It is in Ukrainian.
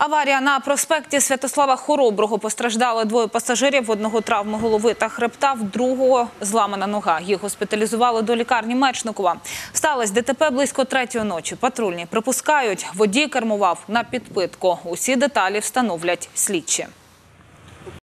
Аварія на проспекті Святослава Хороброго постраждали двоє пасажирів. Одного травми голови та хребта, в другого зламана нога. Їх госпіталізували до лікарні Мечникова. Сталося ДТП близько третьої ночі. Патрульні припускають, водій кермував на підпитку. Усі деталі встановлять слідчі.